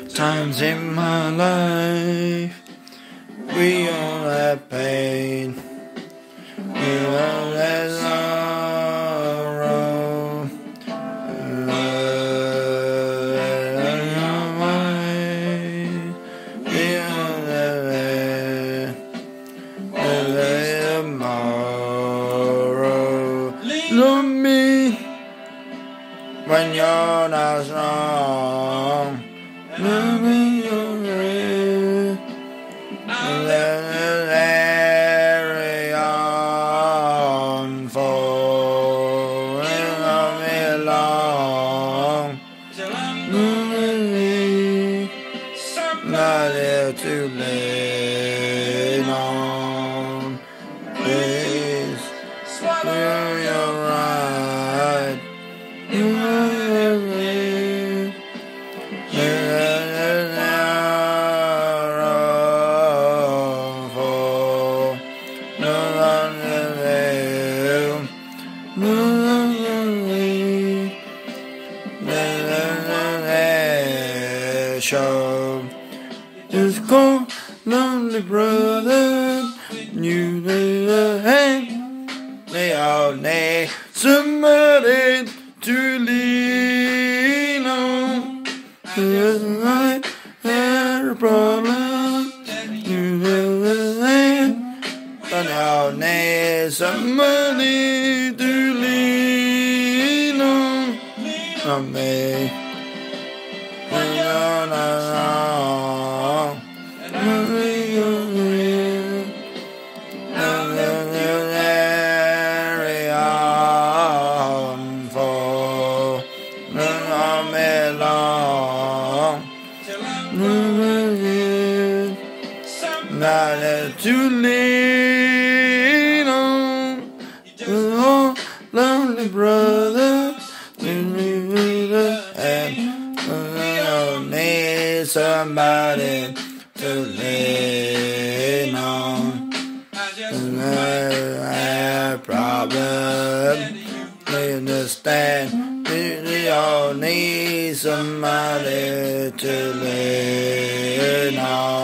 Times in my life, we all have pain. We all have sorrow. We all have tomorrow. Love me when you're not strong. Not there to lean on. Show. Just go, lonely brother. You need a hand. They all need somebody to lean on. Right, had a problem. You need a hand. They all need somebody to lean on. On me. Not to lean on. Oh, lonely brother. And I need somebody to lean on. a problem. We understand. We all need somebody to lean on.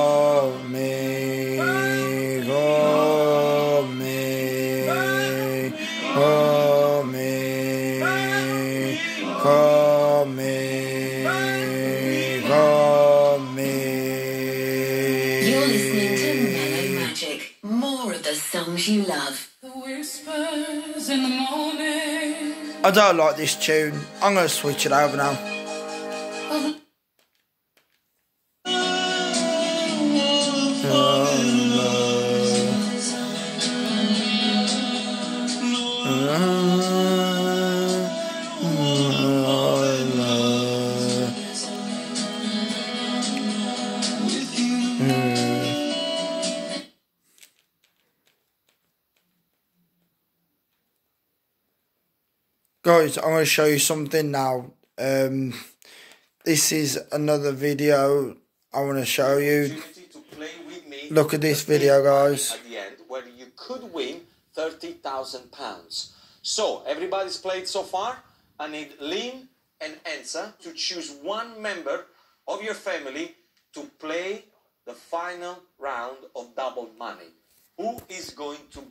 the songs you love. The whispers in the morning. I don't like this tune. I'm gonna switch it over now. Guys, I'm going to show you something now. Um, this is another video I want to show you. to play with me. Look at this video, guys. At the end, where you could win thirty thousand pounds. So everybody's played so far. I need Lynn and Ensa to choose one member of your family to play the final round of double money. Who is going to